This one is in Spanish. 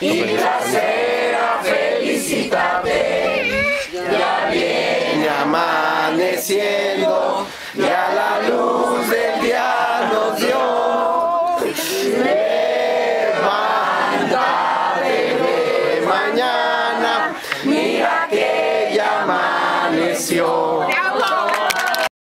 y placera felicítate. Ya viene amaneciendo, ya la luz del día nos dio. Levántate de mañana, mira que ya amaneció.